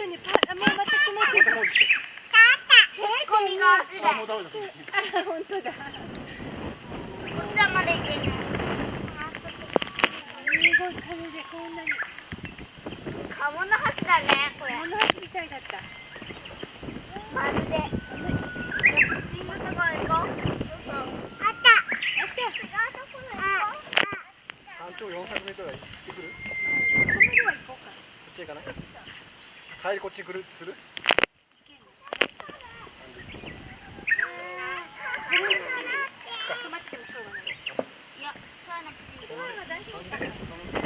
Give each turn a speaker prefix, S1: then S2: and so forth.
S1: うまた気持ちいい
S2: また戻ってき
S3: ゴミが足で
S2: たあもうダメだ
S1: あ本当だ
S3: こっちまで行けない
S1: すごい風でこんなに
S3: カモノハシだねこれ
S1: 物橋みた。いだった
S3: まるでみんなとこ行こうあった
S1: あった
S3: 違うところ行こ
S2: 山頂400メートルぐらい行ってくる
S1: ここ帰りこ
S2: っちぐるっする？いや、取らなてい。